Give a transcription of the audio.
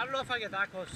I don't know if I get that close.